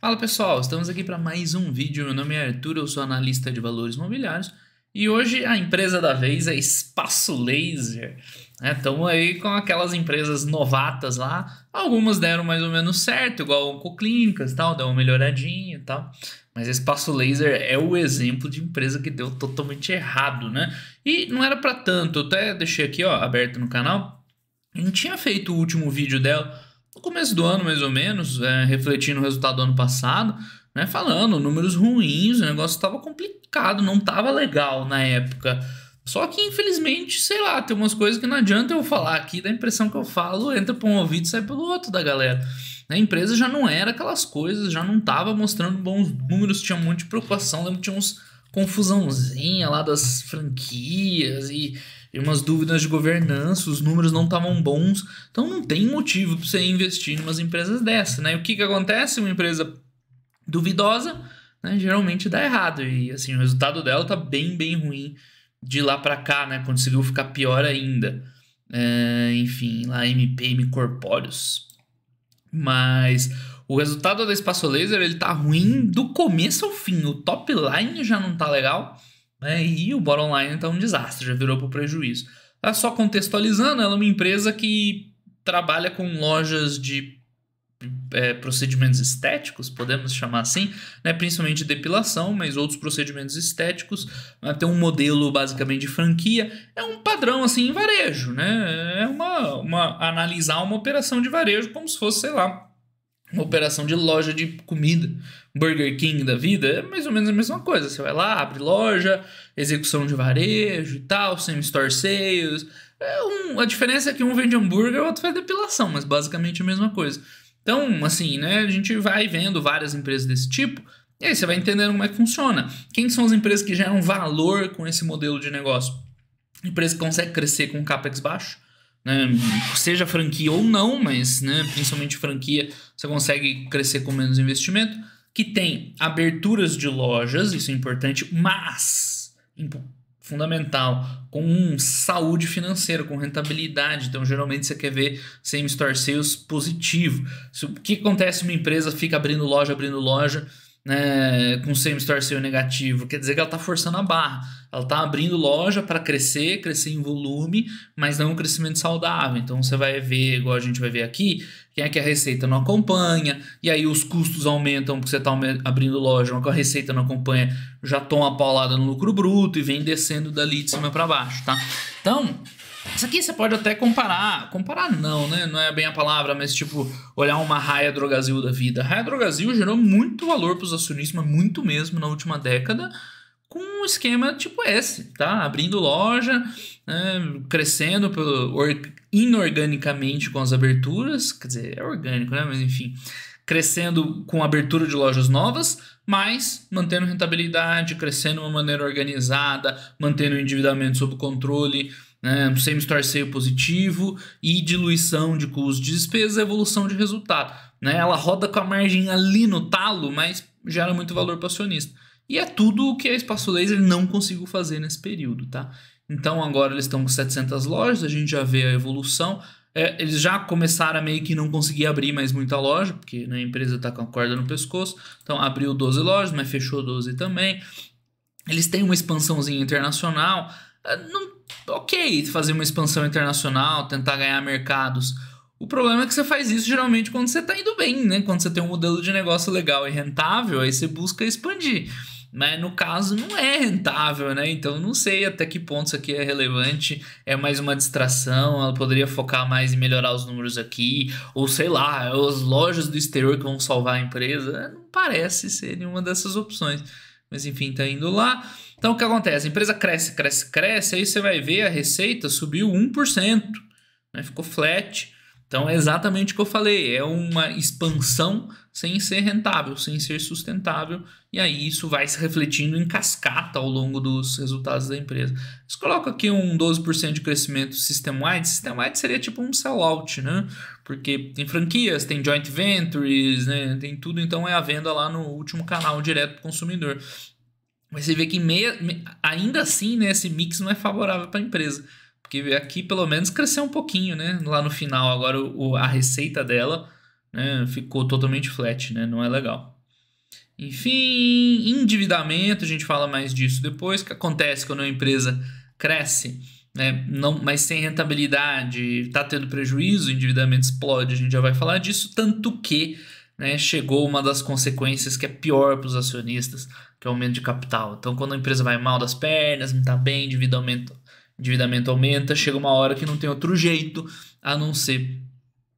Fala pessoal, estamos aqui para mais um vídeo. Meu nome é Arthur, eu sou analista de valores imobiliários e hoje a empresa da vez é Espaço Laser. Estamos né? aí com aquelas empresas novatas lá. Algumas deram mais ou menos certo, igual o Coclínicas tal, deu uma melhoradinha e tal. Mas Espaço Laser é o exemplo de empresa que deu totalmente errado, né? E não era para tanto, eu até deixei aqui ó, aberto no canal. Gente tinha feito o último vídeo dela no começo do ano, mais ou menos, é, refletindo o resultado do ano passado, né, falando números ruins, o negócio estava complicado, não estava legal na época. Só que, infelizmente, sei lá, tem umas coisas que não adianta eu falar aqui, da impressão que eu falo, entra por um ouvido e sai pelo outro da galera. A empresa já não era aquelas coisas, já não estava mostrando bons números, tinha um monte de preocupação, lembro que tinha uns confusãozinha lá das franquias e e umas dúvidas de governança, os números não estavam bons. Então não tem motivo para você investir em umas empresas dessas, né? E o que, que acontece? Uma empresa duvidosa, né, geralmente dá errado. E assim, o resultado dela tá bem, bem ruim de lá para cá, né? Conseguiu ficar pior ainda. É, enfim, lá MPM Corpóreos. Mas o resultado da Espaço Laser ele tá ruim do começo ao fim. O top line já não tá legal. Né? E o bottom line está um desastre, já virou para o prejuízo. Tá só contextualizando, ela é uma empresa que trabalha com lojas de é, procedimentos estéticos, podemos chamar assim, né? principalmente depilação, mas outros procedimentos estéticos. Né? Tem um modelo basicamente de franquia, é um padrão assim em varejo, né? É uma, uma analisar uma operação de varejo como se fosse, sei lá, uma operação de loja de comida, Burger King da vida, é mais ou menos a mesma coisa. Você vai lá, abre loja, execução de varejo e tal, same-store sales. É um, a diferença é que um vende hambúrguer, o outro faz depilação, mas basicamente a mesma coisa. Então, assim, né, a gente vai vendo várias empresas desse tipo, e aí você vai entendendo como é que funciona. Quem são as empresas que geram valor com esse modelo de negócio? Empresa que consegue crescer com capex baixo, né? Seja franquia ou não, mas né, principalmente franquia, você consegue crescer com menos investimento. Que tem aberturas de lojas, isso é importante, mas fundamental, com saúde financeira, com rentabilidade. Então, geralmente você quer ver same store sales positivo. O que acontece? Uma empresa fica abrindo loja, abrindo loja né, com same store sale negativo, quer dizer que ela está forçando a barra. Ela está abrindo loja para crescer, crescer em volume, mas não um crescimento saudável. Então você vai ver, igual a gente vai ver aqui, quem é que a receita não acompanha, e aí os custos aumentam porque você está abrindo loja, mas a receita não acompanha, já toma a paulada no lucro bruto e vem descendo dali de cima para baixo, tá? Então, isso aqui você pode até comparar. Comparar não, né? Não é bem a palavra, mas tipo, olhar uma raia Drogazil da vida. A raia Drogazil gerou muito valor para os acionistas, muito mesmo na última década, com um esquema tipo esse, tá? Abrindo loja, né? crescendo pelo, inorganicamente com as aberturas, quer dizer, é orgânico, né? Mas enfim, crescendo com abertura de lojas novas, mas mantendo rentabilidade, crescendo de uma maneira organizada, mantendo o endividamento sob controle né, sale positivo e diluição de custos de despesa, evolução de resultado. Né? Ela roda com a margem ali no talo, mas gera muito valor para o acionista. E é tudo o que a Espaço Laser não conseguiu fazer nesse período, tá? Então agora eles estão com 700 lojas, a gente já vê a evolução. É, eles já começaram a meio que não conseguir abrir mais muita loja, porque né, a empresa está com a corda no pescoço. Então abriu 12 lojas, mas fechou 12 também. Eles têm uma expansãozinha internacional. É, não ok fazer uma expansão internacional, tentar ganhar mercados. O problema é que você faz isso geralmente quando você está indo bem, né? Quando você tem um modelo de negócio legal e rentável, aí você busca expandir. Mas no caso não é rentável, né? Então não sei até que ponto isso aqui é relevante. É mais uma distração. Ela poderia focar mais em melhorar os números aqui. Ou sei lá, as lojas do exterior que vão salvar a empresa. Não parece ser nenhuma dessas opções. Mas enfim, tá indo lá. Então o que acontece? A empresa cresce, cresce, cresce, aí você vai ver a receita subiu 1%, né? ficou flat. Então é exatamente o que eu falei, é uma expansão sem ser rentável, sem ser sustentável, e aí isso vai se refletindo em cascata ao longo dos resultados da empresa. Você coloca aqui um 12% de crescimento system-wide, system-wide seria tipo um sell-out, né? Porque tem franquias, tem joint ventures, né? tem tudo, então é a venda lá no último canal direto para o consumidor. Mas você vê que meia, ainda assim né, esse mix não é favorável para a empresa. Porque aqui pelo menos cresceu um pouquinho, né? Lá no final, agora o, a receita dela né, ficou totalmente flat, né? Não é legal. Enfim, endividamento, a gente fala mais disso depois, que acontece quando uma empresa cresce, né, não, mas sem rentabilidade, está tendo prejuízo, o endividamento explode, a gente já vai falar disso, tanto que né, chegou uma das consequências que é pior para os acionistas, que é o aumento de capital. Então, quando a empresa vai mal das pernas, não está bem, endividamento, endividamento aumenta, chega uma hora que não tem outro jeito a não ser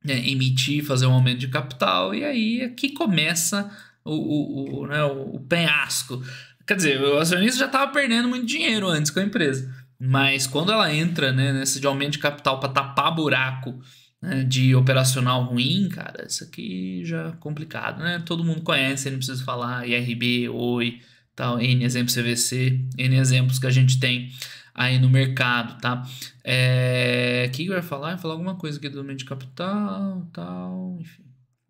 né, emitir, fazer um aumento de capital, e aí aqui começa o, o, o, né, o penhasco. Quer dizer, o acionista já estava perdendo muito dinheiro antes com a empresa, mas quando ela entra né, nesse de aumento de capital para tapar buraco né, de operacional ruim, cara, isso aqui já é complicado, né? Todo mundo conhece, não precisa falar, IRB, Oi, tal, N exemplos CVC, N exemplos que a gente tem aí no mercado, tá? É, que ia falar? Ia falar alguma coisa aqui do aumento de capital, tal, enfim,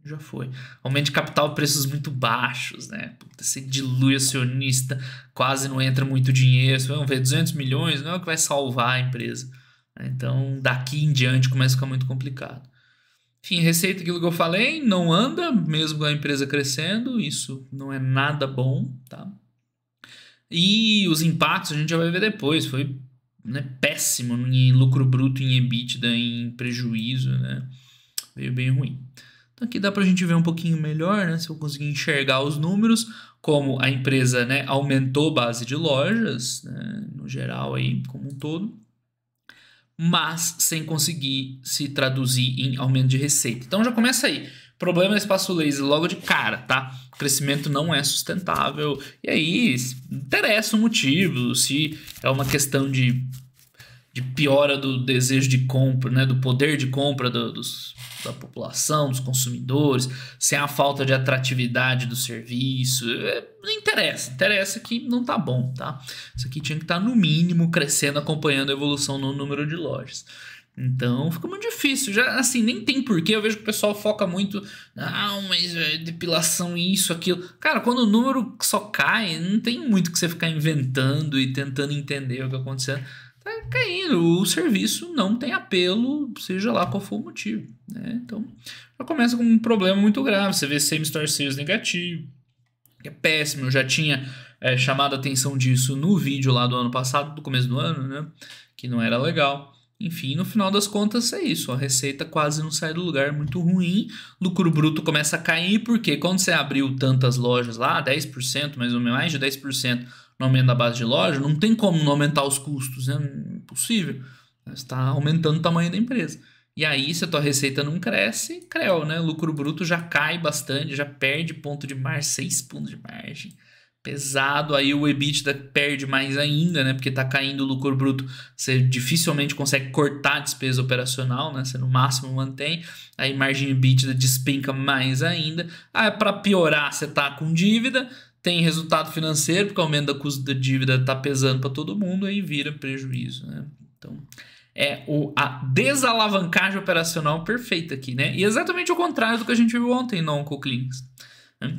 já foi. Aumento de capital, preços muito baixos, né? Você dilui acionista, quase não entra muito dinheiro, vai ver 200 milhões, não é o que vai salvar a empresa. Então, daqui em diante começa a ficar muito complicado. Enfim, receita, aquilo que eu falei, não anda, mesmo a empresa crescendo, isso não é nada bom, tá? E os impactos a gente já vai ver depois, foi né, péssimo em lucro bruto, em EBITDA, em prejuízo, né? Veio bem ruim. Então aqui dá para a gente ver um pouquinho melhor, né? Se eu conseguir enxergar os números, como a empresa né, aumentou base de lojas, né, no geral aí como um todo, mas sem conseguir se traduzir em aumento de receita. Então já começa aí. Problema espaço laser logo de cara, tá? O crescimento não é sustentável. E aí, interessa o motivo, se é uma questão de, de piora do desejo de compra, né? Do poder de compra do, dos, da população, dos consumidores, se é a falta de atratividade do serviço. É, não interessa. Interessa que não tá bom, tá? Isso aqui tinha que estar, tá, no mínimo, crescendo, acompanhando a evolução no número de lojas. Então fica muito difícil. Já assim, nem tem porquê. Eu vejo que o pessoal foca muito. Não, mas é, depilação, isso, aquilo. Cara, quando o número só cai, não tem muito que você ficar inventando e tentando entender o que aconteceu. Tá caindo. O serviço não tem apelo, seja lá qual for o motivo. Né? Então já começa com um problema muito grave. Você vê same store sales negativo, que é péssimo. Eu já tinha é, chamado a atenção disso no vídeo lá do ano passado, do começo do ano, né? Que não era legal. Enfim, no final das contas é isso. A receita quase não sai do lugar, muito ruim. Lucro bruto começa a cair, porque quando você abriu tantas lojas lá, 10%, mais ou menos, mais de 10% no aumento da base de loja, não tem como não aumentar os custos, é impossível. Você está aumentando o tamanho da empresa. E aí, se a tua receita não cresce, creu, né? Lucro bruto já cai bastante, já perde ponto de margem, 6 pontos de margem pesado, aí o EBITDA perde mais ainda, né? Porque tá caindo o lucro bruto, você dificilmente consegue cortar a despesa operacional, né? Você no máximo mantém, aí margem EBITDA despenca mais ainda. Aí para piorar, você tá com dívida, tem resultado financeiro, porque o aumento da custo da dívida tá pesando para todo mundo, aí vira prejuízo, né? Então, é o, a desalavancagem operacional perfeita aqui, né? E exatamente o contrário do que a gente viu ontem no Oncoclinics. Né?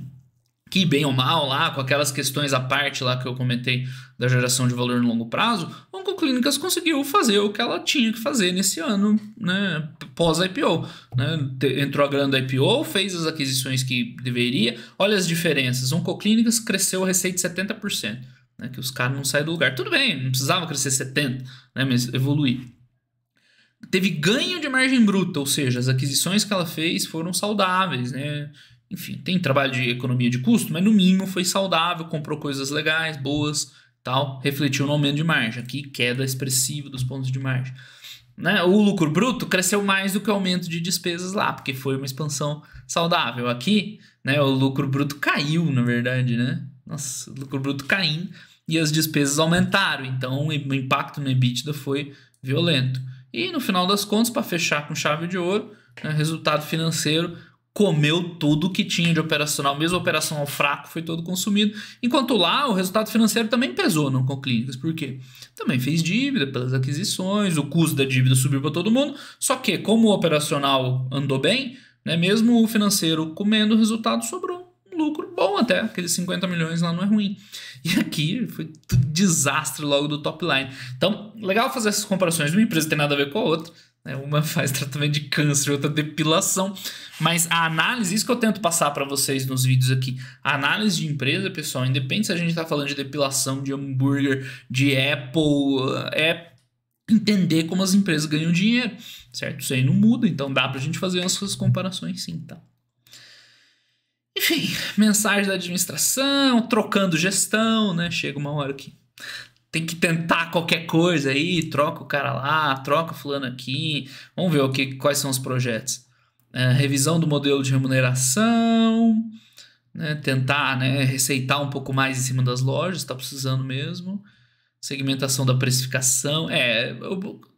que bem ou mal lá, com aquelas questões à parte lá que eu comentei da geração de valor no longo prazo, a Oncoclínicas conseguiu fazer o que ela tinha que fazer nesse ano, né, pós-IPO. Né? Entrou a grande IPO, fez as aquisições que deveria. Olha as diferenças. Oncoclínicas cresceu a receita 70%, né, que os caras não saem do lugar. Tudo bem, não precisava crescer 70%, né, mas evoluir. Teve ganho de margem bruta, ou seja, as aquisições que ela fez foram saudáveis, né? Enfim, tem trabalho de economia de custo, mas no mínimo foi saudável, comprou coisas legais, boas, tal, refletiu no aumento de margem. Aqui, queda expressiva dos pontos de margem. Né? O lucro bruto cresceu mais do que o aumento de despesas lá, porque foi uma expansão saudável. Aqui, né, o lucro bruto caiu, na verdade, né? Nossa, o lucro bruto caindo e as despesas aumentaram. Então, o impacto no EBITDA foi violento. E no final das contas, para fechar com chave de ouro, né, resultado financeiro comeu tudo que tinha de operacional, mesmo operacional fraco foi todo consumido, enquanto lá o resultado financeiro também pesou não com clínicas, por quê? Também fez dívida pelas aquisições, o custo da dívida subiu para todo mundo, só que como o operacional andou bem, né, mesmo o financeiro comendo, o resultado sobrou um lucro bom até, aqueles 50 milhões lá não é ruim. E aqui foi tudo desastre logo do top line. Então, legal fazer essas comparações, uma empresa tem nada a ver com a outra? Uma faz tratamento de câncer, outra depilação. Mas a análise, isso que eu tento passar para vocês nos vídeos aqui. A análise de empresa, pessoal, independente se a gente está falando de depilação, de hambúrguer, de Apple, é entender como as empresas ganham dinheiro, certo? Isso aí não muda, então dá para a gente fazer umas comparações sim, tá? Enfim, mensagem da administração, trocando gestão, né? Chega uma hora que tem que tentar qualquer coisa aí, troca o cara lá, troca o fulano aqui. Vamos ver o que, quais são os projetos. É, revisão do modelo de remuneração, né, tentar né, receitar um pouco mais em cima das lojas, está precisando mesmo. Segmentação da precificação. É,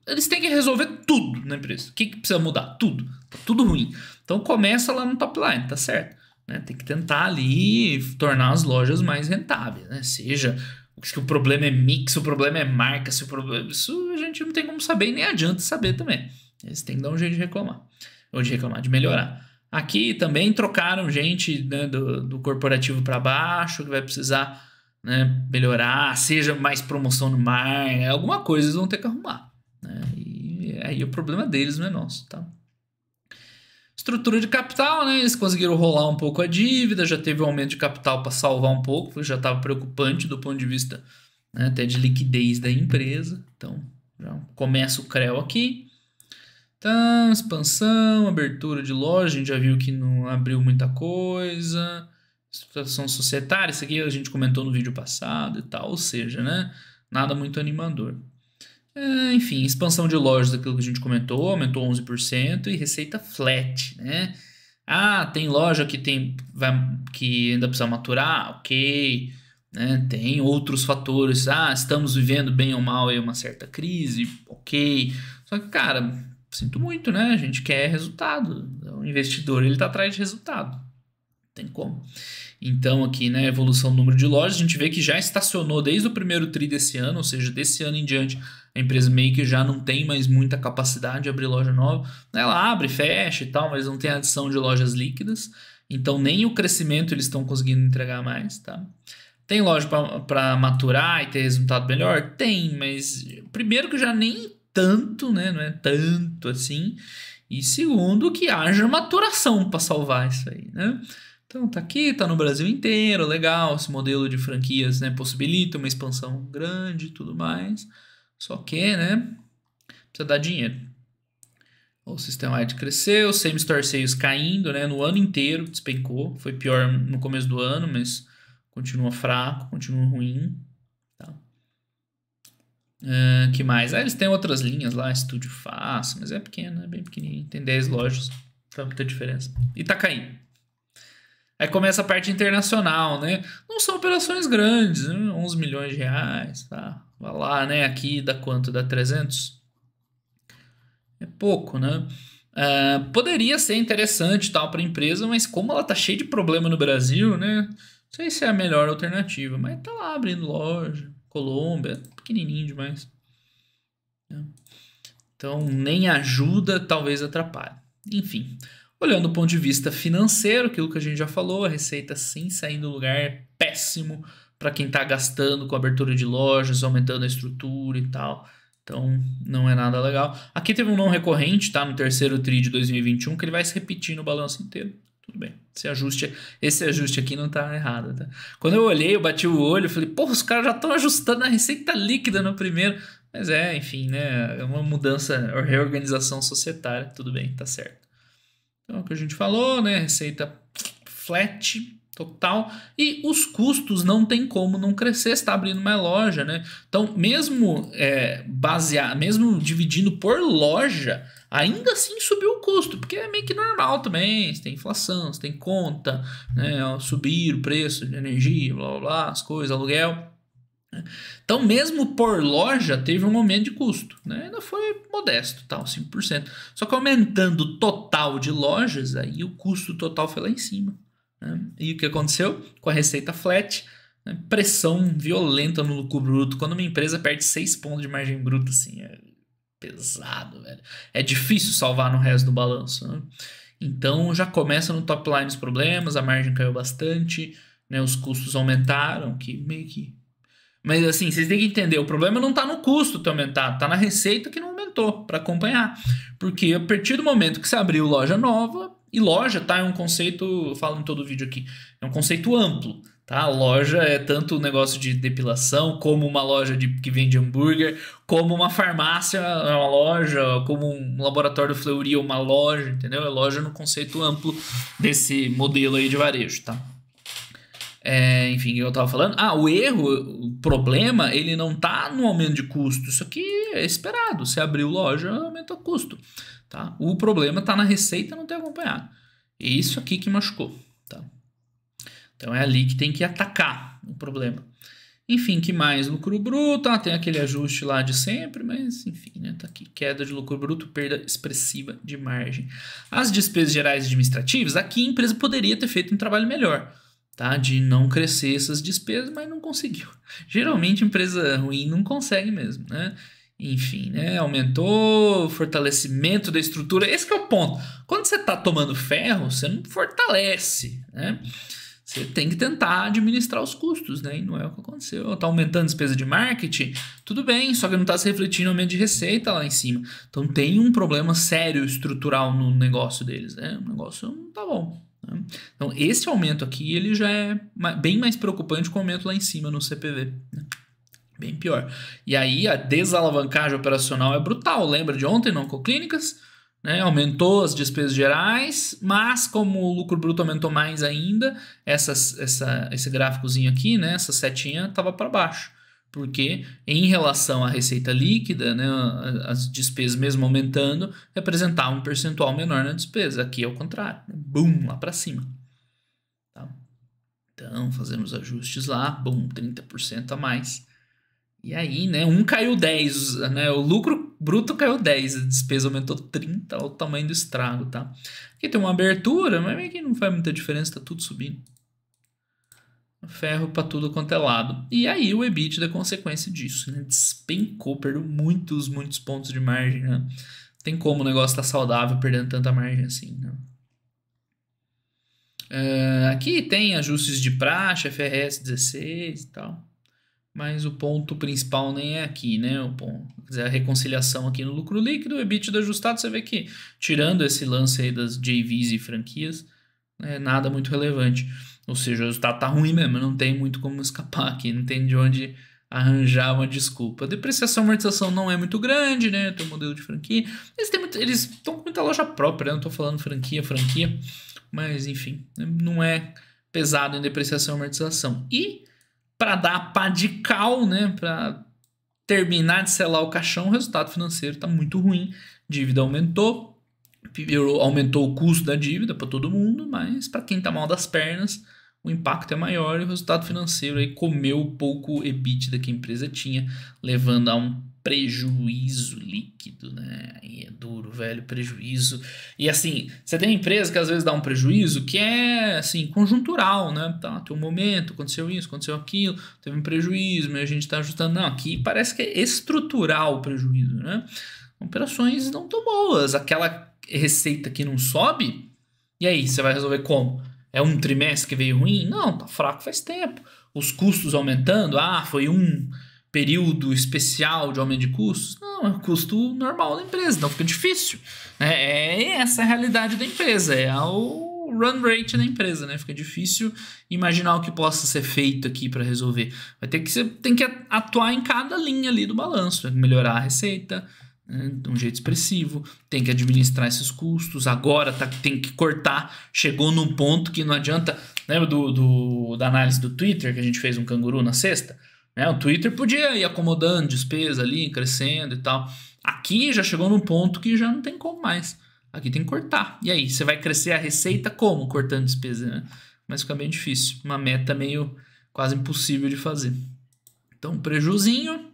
eles têm que resolver tudo na empresa. O que, que precisa mudar? Tudo. Tá tudo ruim. Então começa lá no top line, tá certo? Né, tem que tentar ali tornar as lojas mais rentáveis, né? Seja que o problema é mix, o problema é marca, se o problema. Isso a gente não tem como saber e nem adianta saber também. Eles têm que dar um jeito de reclamar. Ou de reclamar, de melhorar. Aqui também trocaram gente né, do, do corporativo para baixo, que vai precisar né, melhorar, seja mais promoção no mar, alguma coisa eles vão ter que arrumar. Né? E aí o problema deles não é nosso, tá? Estrutura de capital, né? Eles conseguiram rolar um pouco a dívida, já teve um aumento de capital para salvar um pouco, já estava preocupante do ponto de vista né, até de liquidez da empresa. Então, já começa o CREO aqui. Então, expansão, abertura de loja, a gente já viu que não abriu muita coisa. Situação societária, isso aqui a gente comentou no vídeo passado e tal, ou seja, né? Nada muito animador. É, enfim, expansão de lojas, aquilo que a gente comentou, aumentou 11% e receita flat, né? Ah, tem loja que tem vai, que ainda precisa maturar, ok. Né? Tem outros fatores. Ah, estamos vivendo bem ou mal aí uma certa crise, ok. Só que, cara, sinto muito, né? A gente quer resultado. O investidor ele está atrás de resultado. Tem como. Então, aqui, né, evolução do número de lojas, a gente vê que já estacionou desde o primeiro TRI desse ano, ou seja, desse ano em diante, a empresa meio que já não tem mais muita capacidade de abrir loja nova. Ela abre, fecha e tal, mas não tem adição de lojas líquidas. Então, nem o crescimento eles estão conseguindo entregar mais, tá? Tem loja para maturar e ter resultado melhor? Tem, mas primeiro que já nem tanto, né? Não é tanto assim. E segundo, que haja maturação para salvar isso aí, né? Então tá aqui, tá no Brasil inteiro, legal. Esse modelo de franquias né, possibilita uma expansão grande e tudo mais. Só que, né, precisa dar dinheiro. O sistema Wide cresceu, same store sales caindo, né, no ano inteiro despencou. Foi pior no começo do ano, mas continua fraco, continua ruim. Tá? Uh, que mais? Ah, eles têm outras linhas lá, Estúdio Fácil, mas é pequeno, é bem pequenininho. Tem 10 lojas, faz muita diferença. E tá caindo. Aí começa a parte internacional, né? Não são operações grandes, né? 11 milhões de reais, tá? Vai lá, né? Aqui dá quanto? Dá 300? É pouco, né? Uh, poderia ser interessante tal para a empresa, mas como ela tá cheia de problema no Brasil, né? Não sei se é a melhor alternativa, mas tá lá abrindo loja, Colômbia, pequenininho demais. Né? Então nem ajuda, talvez atrapalhe. Enfim, Olhando do ponto de vista financeiro, aquilo que a gente já falou, a receita sim saindo do lugar é péssimo para quem está gastando com abertura de lojas, aumentando a estrutura e tal. Então, não é nada legal. Aqui teve um não recorrente, tá? No terceiro TRI de 2021, que ele vai se repetir no balanço inteiro. Tudo bem. Esse ajuste, esse ajuste aqui não tá errado, tá? Quando eu olhei, eu bati o olho, falei, porra, os caras já estão ajustando a receita líquida no primeiro. Mas é, enfim, né? É uma mudança, reorganização societária. Tudo bem, tá certo. Então, é o que a gente falou, né? Receita flat total e os custos não tem como não crescer está abrindo mais loja né então mesmo é, basear mesmo dividindo por loja ainda assim subiu o custo porque é meio que normal também você tem inflação você tem conta né subir o preço de energia blá blá, blá as coisas aluguel então, mesmo por loja, teve um aumento de custo. Né? Ainda foi modesto, tal, 5%. Só que aumentando o total de lojas, aí o custo total foi lá em cima. Né? E o que aconteceu? Com a receita flat, né? pressão violenta no lucro bruto. Quando uma empresa perde 6 pontos de margem bruta, assim, é pesado, velho. É difícil salvar no resto do balanço. Né? Então, já começa no top line os problemas, a margem caiu bastante, né? os custos aumentaram, que meio que mas assim, vocês têm que entender, o problema não está no custo ter aumentado, está na receita que não aumentou. para acompanhar. Porque a partir do momento que você abriu loja nova, e loja, tá? É um conceito, eu falo em todo o vídeo aqui, é um conceito amplo. Tá? Loja é tanto um negócio de depilação, como uma loja de, que vende hambúrguer, como uma farmácia é uma loja, como um laboratório de Fleury é uma loja, entendeu? É loja no conceito amplo desse modelo aí de varejo, tá? É, enfim, eu estava falando. Ah, o erro, o problema, ele não tá no aumento de custo. Isso aqui é esperado. Se abriu loja, aumenta o custo. Tá? O problema está na receita não ter acompanhado. É isso aqui que machucou. Tá? Então é ali que tem que atacar o problema. Enfim, que mais? Lucro bruto, ah, tem aquele ajuste lá de sempre, mas enfim, né? Tá aqui. Queda de lucro bruto, perda expressiva de margem. As despesas gerais administrativas, aqui a empresa poderia ter feito um trabalho melhor tá? De não crescer essas despesas, mas não conseguiu. Geralmente empresa ruim não consegue mesmo, né? Enfim, né? Aumentou o fortalecimento da estrutura. Esse é o ponto. Quando você está tomando ferro, você não fortalece, né? Você tem que tentar administrar os custos, né? E não é o que aconteceu. Está aumentando a despesa de marketing, tudo bem, só que não está se refletindo no aumento de receita lá em cima. Então tem um problema sério estrutural no negócio deles, né? O negócio não tá bom. Né? Então, esse aumento aqui ele já é bem mais preocupante que o aumento lá em cima no CPV. Né? Bem pior. E aí a desalavancagem operacional é brutal. Lembra de ontem, não com clínicas? Né? Aumentou as despesas gerais, mas como o lucro bruto aumentou mais ainda, essa, esse gráficozinho aqui, né? essa setinha, estava para baixo porque em relação à receita líquida, né, as despesas mesmo aumentando, representavam um percentual menor na despesa. Aqui é o contrário, né? boom, lá para cima. Tá? Então, fazemos ajustes lá, boom, 30% a mais. E aí, né, um caiu 10, né, o lucro bruto caiu 10, a despesa aumentou 30, olha o tamanho do estrago, tá? Aqui tem uma abertura, mas meio que não faz muita diferença, tá tudo subindo ferro para tudo quanto é lado. E aí o EBITDA é consequência disso, né? Despencou, perdeu muitos, muitos pontos de margem, né? Tem como o negócio estar tá saudável perdendo tanta margem assim, né? Uh, aqui tem ajustes de praxe, FRS 16 e tal. Mas o ponto principal nem é aqui, né? O ponto, a reconciliação aqui no lucro líquido, o EBITDA ajustado, você vê que, tirando esse lance aí das JVs e franquias, é nada muito relevante. Ou seja, o resultado tá ruim mesmo, não tem muito como escapar aqui, não tem de onde arranjar uma desculpa. A depreciação e amortização não é muito grande, né? Tem um modelo de franquia. Eles têm muito, eles estão com muita loja própria, né? não estou falando franquia, franquia, mas enfim, não é pesado em depreciação e amortização. E para dar a pá de cal, né, para terminar de selar o caixão, o resultado financeiro está muito ruim. Dívida aumentou, aumentou o custo da dívida para todo mundo, mas para quem está mal das pernas, o impacto é maior e o resultado financeiro aí comeu pouco EBITDA que a empresa tinha, levando a um prejuízo líquido, né? Aí é duro, velho, prejuízo. E assim, você tem empresa que às vezes dá um prejuízo que é assim, conjuntural, né? Tá, tem um momento, aconteceu isso, aconteceu aquilo, teve um prejuízo, mas a gente está ajustando. Não, aqui parece que é estrutural o prejuízo, né? Operações não tão boas, aquela receita que não sobe, e aí, você vai resolver como? É um trimestre que veio ruim? Não, tá fraco faz tempo. Os custos aumentando? Ah, foi um período especial de aumento de custos? Não, é o custo normal da empresa, então fica difícil. É, é essa a realidade da empresa, é o run rate da empresa, né? Fica difícil imaginar o que possa ser feito aqui para resolver. Vai ter que ser, tem que atuar em cada linha ali do balanço, melhorar a receita, né, de um jeito expressivo, tem que administrar esses custos, agora tá, tem que cortar, chegou num ponto que não adianta, lembra do, do, da análise do Twitter, que a gente fez um canguru na sexta? Né? O Twitter podia ir acomodando despesa ali, crescendo e tal. Aqui já chegou num ponto que já não tem como mais. Aqui tem que cortar. E aí, você vai crescer a receita como? Cortando despesa, né? Mas fica bem difícil. Uma meta meio quase impossível de fazer. Então, prejuzinho,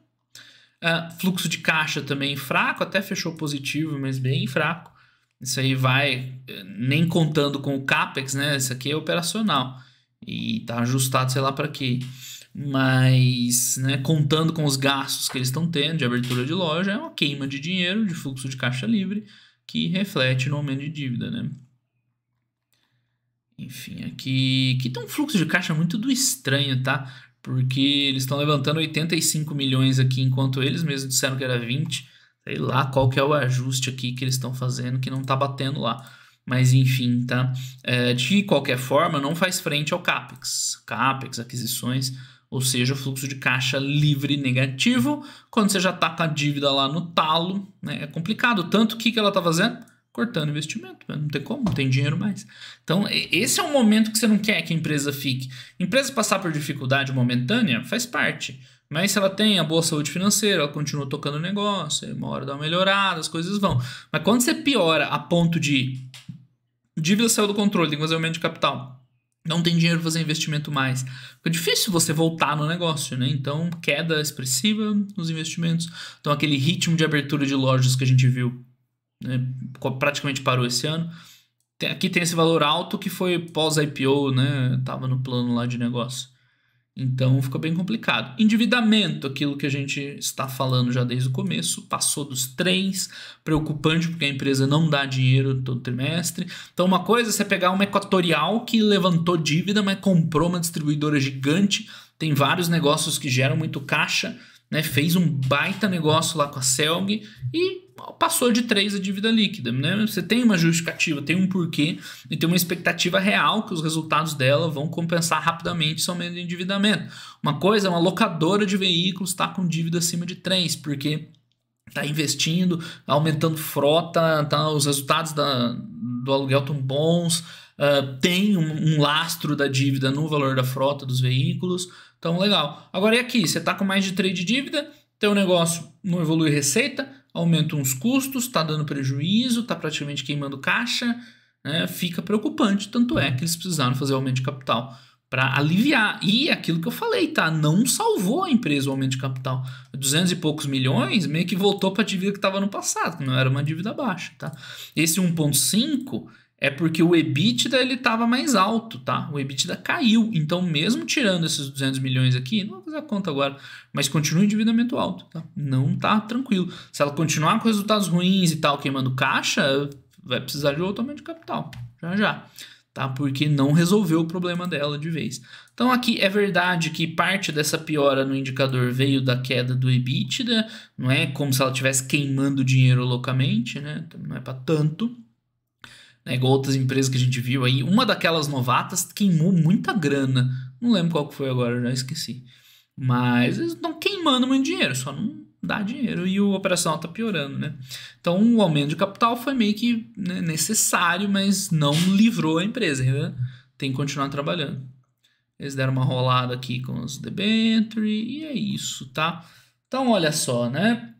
Uh, fluxo de caixa também fraco, até fechou positivo, mas bem fraco. Isso aí vai, eh, nem contando com o CAPEX, né? Isso aqui é operacional e tá ajustado, sei lá para quê. Mas, né, contando com os gastos que eles estão tendo de abertura de loja, é uma queima de dinheiro, de fluxo de caixa livre, que reflete no aumento de dívida, né? Enfim, aqui, aqui tem um fluxo de caixa muito do estranho, tá? Porque eles estão levantando 85 milhões aqui, enquanto eles mesmos disseram que era 20. Sei lá qual que é o ajuste aqui que eles estão fazendo que não está batendo lá. Mas enfim, tá? É, de qualquer forma, não faz frente ao CAPEX. CAPEX, aquisições, ou seja, fluxo de caixa livre negativo. Quando você já está com a dívida lá no talo, né, é complicado. Tanto que, que ela está fazendo? Cortando investimento. Não tem como, não tem dinheiro mais. Então, esse é um momento que você não quer que a empresa fique. Empresa passar por dificuldade momentânea faz parte. Mas se ela tem a boa saúde financeira, ela continua tocando o negócio, uma hora dá uma melhorada, as coisas vão. Mas quando você piora a ponto de dívida saiu do controle, tem que fazer aumento de capital. Não tem dinheiro para fazer investimento mais. Fica difícil você voltar no negócio, né? Então, queda expressiva nos investimentos. Então, aquele ritmo de abertura de lojas que a gente viu né, praticamente parou esse ano. Tem, aqui tem esse valor alto que foi pós-IPO, né? Tava no plano lá de negócio. Então fica bem complicado. Endividamento, aquilo que a gente está falando já desde o começo, passou dos três, preocupante porque a empresa não dá dinheiro todo trimestre. Então, uma coisa é você pegar uma equatorial que levantou dívida, mas comprou uma distribuidora gigante, tem vários negócios que geram muito caixa, né? fez um baita negócio lá com a Selg e passou de 3 a dívida líquida. Né? Você tem uma justificativa, tem um porquê e tem uma expectativa real que os resultados dela vão compensar rapidamente somente o endividamento. Uma coisa, uma locadora de veículos está com dívida acima de 3, porque está investindo, aumentando frota, tá, os resultados da, do aluguel estão bons, uh, tem um, um, lastro da dívida no valor da frota dos veículos, então legal. Agora e aqui, você está com mais de 3 de dívida, teu negócio não evolui receita, aumenta uns custos, está dando prejuízo, está praticamente queimando caixa, né? fica preocupante. Tanto é que eles precisaram fazer aumento de capital para aliviar. E aquilo que eu falei, tá? Não salvou a empresa o aumento de capital. 200 e poucos milhões meio que voltou para a dívida que estava no passado, que não era uma dívida baixa, tá? Esse 1.5 é porque o EBITDA ele estava mais alto, tá? O EBITDA caiu. Então, mesmo tirando esses 200 milhões aqui, não vou fazer a conta agora, mas continua o endividamento alto, tá? Não tá tranquilo. Se ela continuar com resultados ruins e tal, queimando caixa, vai precisar de outro aumento de capital, já já, tá? Porque não resolveu o problema dela de vez. Então, aqui é verdade que parte dessa piora no indicador veio da queda do EBITDA, não é como se ela estivesse queimando dinheiro loucamente, né? Não é para tanto né, igual outras empresas que a gente viu aí. Uma daquelas novatas queimou muita grana. Não lembro qual que foi agora, já esqueci. Mas eles estão queimando muito dinheiro, só não dá dinheiro e o operacional está piorando, né? Então o aumento de capital foi meio que né, necessário, mas não livrou a empresa, né? tem que continuar trabalhando. Eles deram uma rolada aqui com os debenture e é isso, tá? Então olha só, né?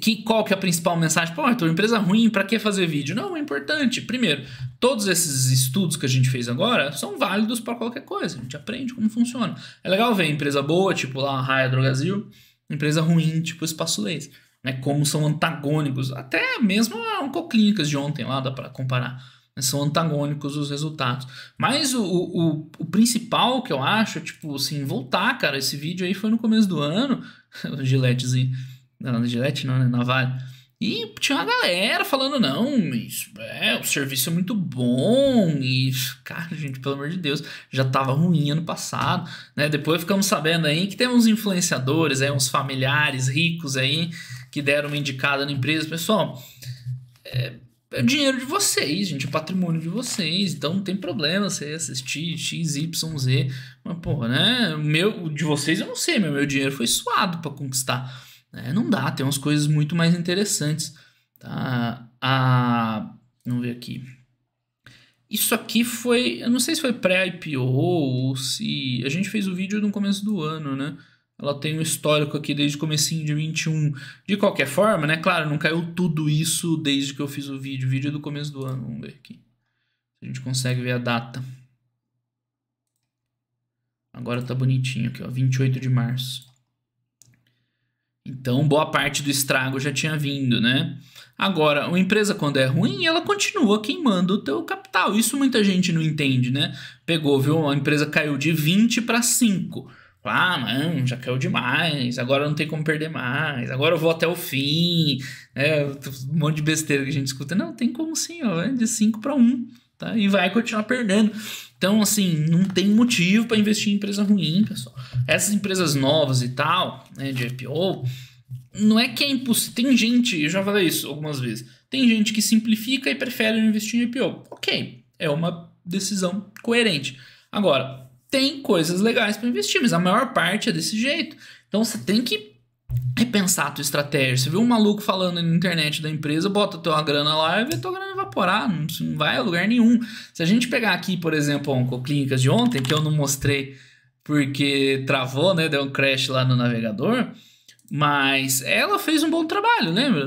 Que, qual que é a principal mensagem? Pô, Arthur, empresa ruim, para que fazer vídeo? Não, é importante. Primeiro, todos esses estudos que a gente fez agora são válidos para qualquer coisa. A gente aprende como funciona. É legal ver empresa boa, tipo lá a Raia Drogazil, empresa ruim, tipo Espaço Laser. Né? Como são antagônicos. Até mesmo a Oncoclínicas de ontem lá, dá para comparar. Né? São antagônicos os resultados. Mas o, o, o principal que eu acho é, tipo, assim, voltar, cara. Esse vídeo aí foi no começo do ano. o Giletezinho na Gillette não, né? Na Vale. E tinha uma galera falando, não, isso, é, o serviço é muito bom. E, cara, gente, pelo amor de Deus, já tava ruim ano passado, né? Depois ficamos sabendo aí que tem uns influenciadores, aí, uns familiares ricos aí, que deram uma indicada na empresa. Pessoal, é, é dinheiro de vocês, gente, é patrimônio de vocês, então não tem problema você assistir XYZ. Mas, porra, né? O meu, de vocês eu não sei, meu, meu dinheiro foi suado para conquistar. É, não dá, tem umas coisas muito mais interessantes. Tá? A, vamos ver aqui. Isso aqui foi, eu não sei se foi pré-IPO ou se a gente fez o vídeo no começo do ano, né? Ela tem um histórico aqui desde o comecinho de 21. De qualquer forma, né? Claro, não caiu tudo isso desde que eu fiz o vídeo. O vídeo é do começo do ano, vamos ver aqui. A gente consegue ver a data. Agora tá bonitinho aqui, ó, 28 de março. Então, boa parte do estrago já tinha vindo, né? Agora, uma empresa quando é ruim, ela continua queimando o teu capital. Isso muita gente não entende, né? Pegou, viu? A empresa caiu de 20 para 5. Ah, não, já caiu demais, agora não tem como perder mais, agora eu vou até o fim. É, um monte de besteira que a gente escuta. Não, tem como sim, ó, é de 5 para 1, tá? E vai continuar perdendo. Então, assim, não tem motivo para investir em empresa ruim, pessoal. Essas empresas novas e tal, né, de IPO, não é que é impossível. Tem gente, eu já falei isso algumas vezes, tem gente que simplifica e prefere investir em IPO. Ok, é uma decisão coerente. Agora, tem coisas legais para investir, mas a maior parte é desse jeito. Então você tem que repensar a tua estratégia. Você viu um maluco falando na internet da empresa, bota tua grana lá e vê tua grana evaporar, não, não vai a lugar nenhum. Se a gente pegar aqui, por exemplo, a Oncoclínicas de ontem, que eu não mostrei porque travou, né, deu um crash lá no navegador, mas ela fez um bom trabalho, lembra?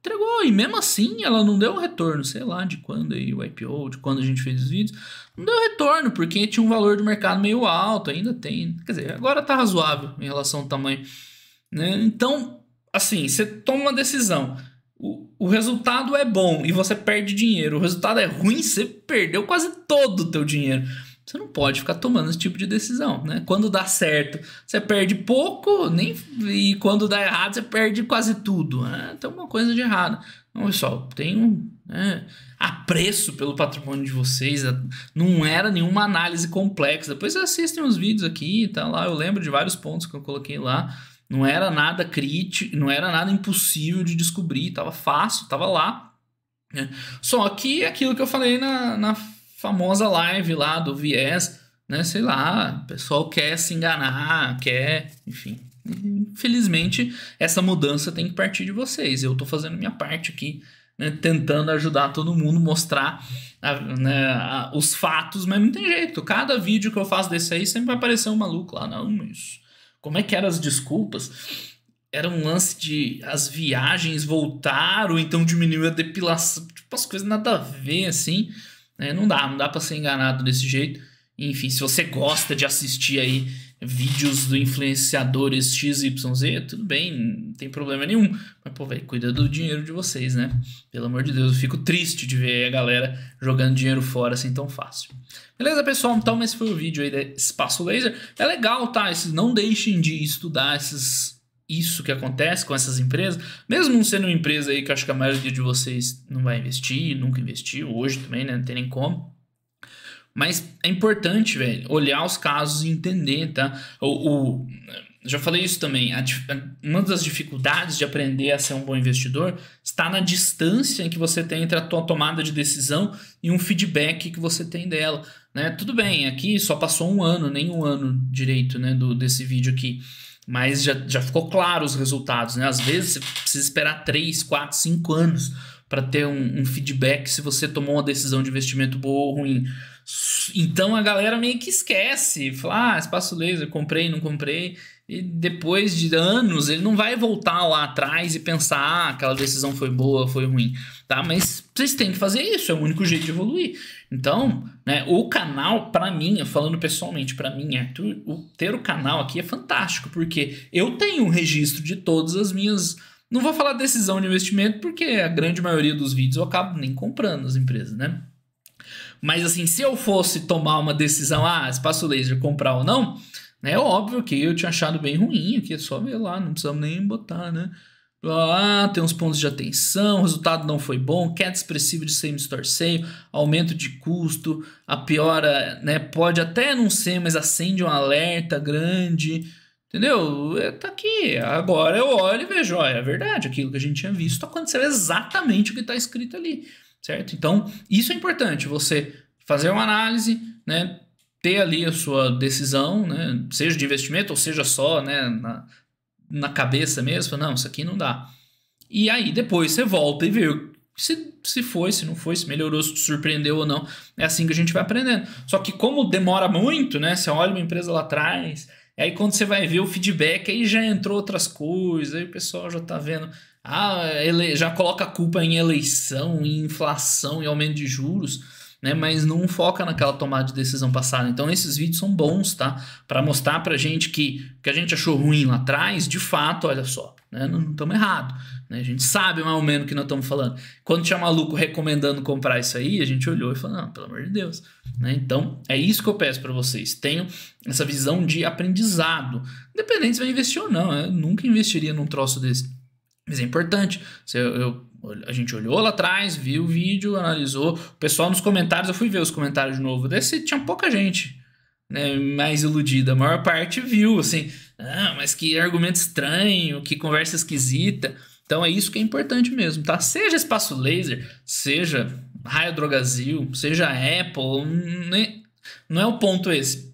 Entregou, e mesmo assim ela não deu um retorno, sei lá de quando aí o IPO, de quando a gente fez os vídeos, não deu retorno, porque tinha um valor de mercado meio alto, ainda tem, quer dizer, agora tá razoável em relação ao tamanho né? Então, assim, você toma uma decisão. O, o resultado é bom e você perde dinheiro. O resultado é ruim, você perdeu quase todo o teu dinheiro. Você não pode ficar tomando esse tipo de decisão, né? Quando dá certo, você perde pouco, nem e quando dá errado, você perde quase tudo. Né? Tem uma coisa de errado. Não, pessoal, tem um né, apreço pelo patrimônio de vocês. Não era nenhuma análise complexa. Depois assistem os vídeos aqui, tá lá. Eu lembro de vários pontos que eu coloquei lá. Não era nada crítico, não era nada impossível de descobrir, estava fácil, estava lá. Né? Só que aquilo que eu falei na, na famosa live lá do viés, né? Sei lá, o pessoal quer se enganar, quer, enfim. Infelizmente, essa mudança tem que partir de vocês. Eu estou fazendo minha parte aqui, né? tentando ajudar todo mundo, mostrar a, né, a, os fatos, mas não tem jeito. Cada vídeo que eu faço desse aí sempre vai aparecer um maluco lá. Não, isso como é que eram as desculpas? Era um lance de as viagens voltaram, então diminuiu a depilação, tipo, as coisas nada a ver, assim. Né? Não dá, não dá para ser enganado desse jeito. Enfim, se você gosta de assistir aí vídeos do influenciadores XYZ, tudo bem, não tem problema nenhum. Mas, pô, velho, cuida do dinheiro de vocês, né? Pelo amor de Deus, eu fico triste de ver a galera jogando dinheiro fora assim tão fácil. Beleza, pessoal? Então, esse foi o vídeo aí da Espaço Laser. É legal, tá? Não deixem de estudar esses isso que acontece com essas empresas, mesmo não sendo uma empresa aí que acho que a maioria de vocês não vai investir, nunca investiu, hoje também, né? Não tem nem como. Mas é importante, velho, olhar os casos e entender, tá? O, o já falei isso também. A, uma das dificuldades de aprender a ser um bom investidor está na distância que você tem entre a tua tomada de decisão e um feedback que você tem dela. Né? Tudo bem, aqui só passou um ano, nem um ano direito né, do, desse vídeo aqui. Mas já, já ficou claro os resultados. Né? Às vezes você precisa esperar 3, 4, 5 anos para ter um, um feedback se você tomou uma decisão de investimento boa ou ruim. Então a galera meio que esquece, fala, ah, espaço laser, comprei, não comprei. E depois de anos, ele não vai voltar lá atrás e pensar, ah, aquela decisão foi boa, foi ruim, tá? Mas vocês têm que fazer isso, é o único jeito de evoluir. Então, né, o canal, para mim, falando pessoalmente, para mim, Arthur, o, ter o canal aqui é fantástico, porque eu tenho um registro de todas as minhas. Não vou falar decisão de investimento, porque a grande maioria dos vídeos eu acabo nem comprando as empresas, né? Mas assim, se eu fosse tomar uma decisão, ah, espaço laser, comprar ou não, é óbvio que eu tinha achado bem ruim, aqui é só ver lá, não precisamos nem botar, né? Ah, tem uns pontos de atenção, o resultado não foi bom, queda expressiva de same store sale, aumento de custo, a piora, né, pode até não ser, mas acende um alerta grande, entendeu? É, tá aqui, agora eu olho e vejo, ó, é verdade, aquilo que a gente tinha visto aconteceu exatamente o que está escrito ali certo? Então, isso é importante, você fazer uma análise, né, ter ali a sua decisão, né, seja de investimento ou seja só né, na, na cabeça mesmo, não, isso aqui não dá. E aí depois você volta e vê se, se foi, se não foi, se melhorou, se surpreendeu ou não. É assim que a gente vai aprendendo. Só que como demora muito, né? Você olha uma empresa lá atrás, aí quando você vai ver o feedback, aí já entrou outras coisas, aí o pessoal já tá vendo ah, ele já coloca a culpa em eleição, em inflação e aumento de juros, né? Mas não foca naquela tomada de decisão passada. Então esses vídeos são bons, tá? Para mostrar pra gente que o que a gente achou ruim lá atrás, de fato, olha só, né? Não estamos errado. Né? A gente sabe mais ou menos o que nós estamos falando. Quando tinha maluco recomendando comprar isso aí, a gente olhou e falou: não, pelo amor de Deus. Né? Então é isso que eu peço para vocês. Tenham essa visão de aprendizado. Independente se vai investir ou não. Eu nunca investiria num troço desse. Mas é importante. Você, eu, a gente olhou lá atrás, viu o vídeo, analisou. O pessoal nos comentários, eu fui ver os comentários de novo. Desse tinha pouca gente. né, mais iludida. A maior parte viu, assim, ah, mas que argumento estranho, que conversa esquisita. Então é isso que é importante mesmo, tá? Seja Espaço Laser, seja Raio Drogazil, seja Apple, né? não é o ponto esse,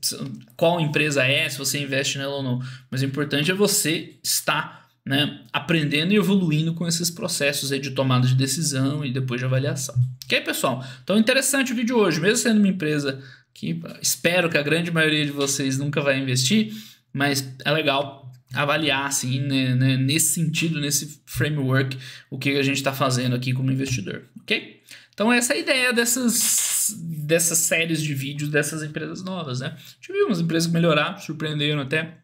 qual empresa é, se você investe nela ou não. Mas o importante é você estar né, aprendendo e evoluindo com esses processos aí de tomada de decisão e depois de avaliação. Ok, pessoal? Então, interessante o vídeo hoje, mesmo sendo uma empresa que espero que a grande maioria de vocês nunca vai investir, mas é legal avaliar assim, né, né, nesse sentido, nesse framework, o que a gente está fazendo aqui como investidor, ok? Então essa é a ideia dessas, dessas séries de vídeos dessas empresas novas, né? Umas empresas melhorar, surpreenderam até,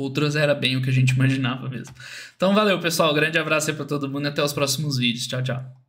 outras era bem o que a gente imaginava mesmo. Então valeu pessoal, grande abraço aí para todo mundo e até os próximos vídeos, tchau, tchau.